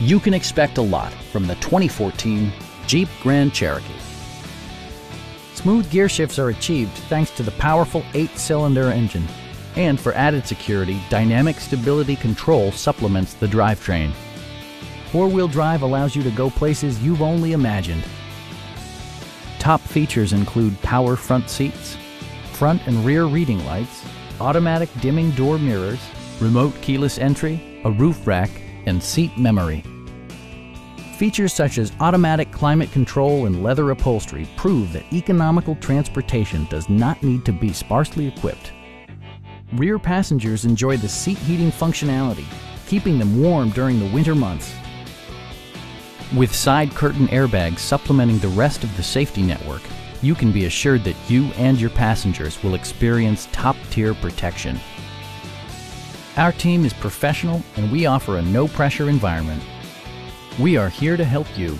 You can expect a lot from the 2014 Jeep Grand Cherokee. Smooth gear shifts are achieved thanks to the powerful eight-cylinder engine. And for added security, Dynamic Stability Control supplements the drivetrain. Four-wheel drive allows you to go places you've only imagined. Top features include power front seats, front and rear reading lights, automatic dimming door mirrors, remote keyless entry, a roof rack, and seat memory. Features such as automatic climate control and leather upholstery prove that economical transportation does not need to be sparsely equipped. Rear passengers enjoy the seat heating functionality, keeping them warm during the winter months. With side curtain airbags supplementing the rest of the safety network, you can be assured that you and your passengers will experience top-tier protection. Our team is professional and we offer a no-pressure environment. We are here to help you